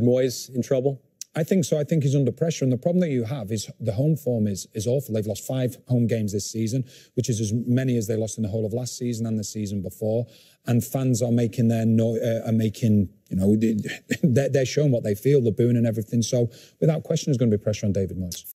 Moyes in trouble? I think so. I think he's under pressure, and the problem that you have is the home form is is awful. They've lost five home games this season, which is as many as they lost in the whole of last season and the season before. And fans are making their no, uh, are making you know they're, they're showing what they feel, the booing and everything. So without question, there's going to be pressure on David Moyes.